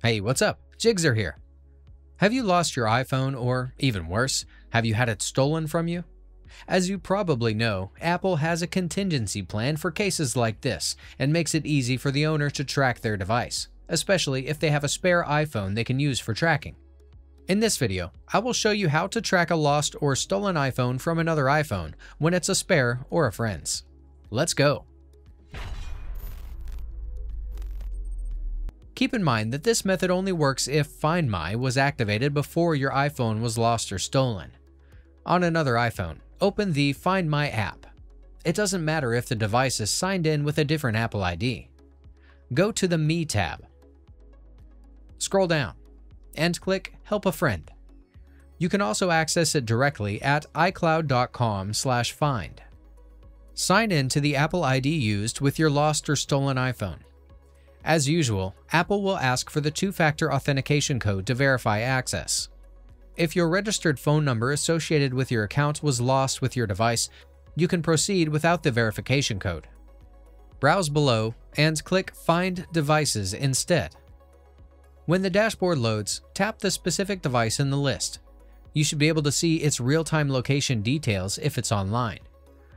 Hey, what's up? Jigxor here. Have you lost your iPhone or, even worse, have you had it stolen from you? As you probably know, Apple has a contingency plan for cases like this and makes it easy for the owner to track their device, especially if they have a spare iPhone they can use for tracking. In this video, I will show you how to track a lost or stolen iPhone from another iPhone when it's a spare or a friend's. Let's go. Keep in mind that this method only works if Find My was activated before your iPhone was lost or stolen. On another iPhone, open the Find My app. It doesn't matter if the device is signed in with a different Apple ID. Go to the Me tab. Scroll down and click Help a Friend. You can also access it directly at icloud.com/find. Sign in to the Apple ID used with your lost or stolen iPhone. As usual, Apple will ask for the two-factor authentication code to verify access. If your registered phone number associated with your account was lost with your device, you can proceed without the verification code. Browse below and click Find Devices instead. When the dashboard loads, tap the specific device in the list. You should be able to see its real-time location details if it's online.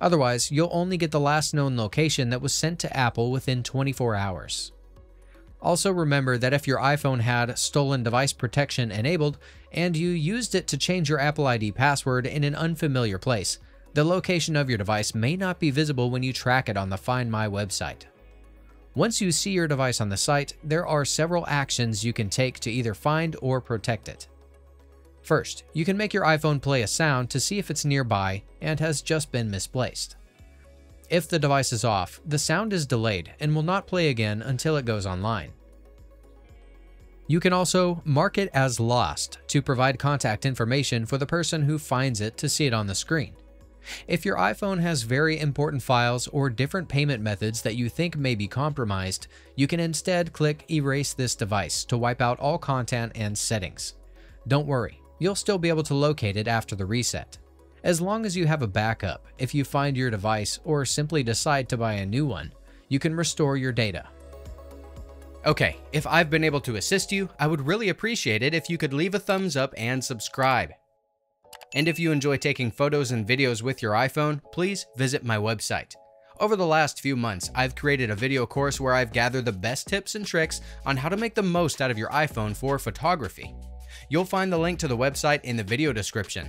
Otherwise, you'll only get the last known location that was sent to Apple within 24 hours. Also remember that if your iPhone had stolen device protection enabled and you used it to change your Apple ID password in an unfamiliar place, the location of your device may not be visible when you track it on the Find My website. Once you see your device on the site, there are several actions you can take to either find or protect it. First, you can make your iPhone play a sound to see if it's nearby and has just been misplaced. If the device is off, the sound is delayed and will not play again until it goes online. You can also mark it as lost to provide contact information for the person who finds it to see it on the screen. If your iPhone has very important files or different payment methods that you think may be compromised, you can instead click Erase this device to wipe out all content and settings. Don't worry, you'll still be able to locate it after the reset. As long as you have a backup, if you find your device or simply decide to buy a new one, you can restore your data. Okay, if I've been able to assist you, I would really appreciate it if you could leave a thumbs up and subscribe. And if you enjoy taking photos and videos with your iPhone, please visit my website. Over the last few months, I've created a video course where I've gathered the best tips and tricks on how to make the most out of your iPhone for photography. You'll find the link to the website in the video description.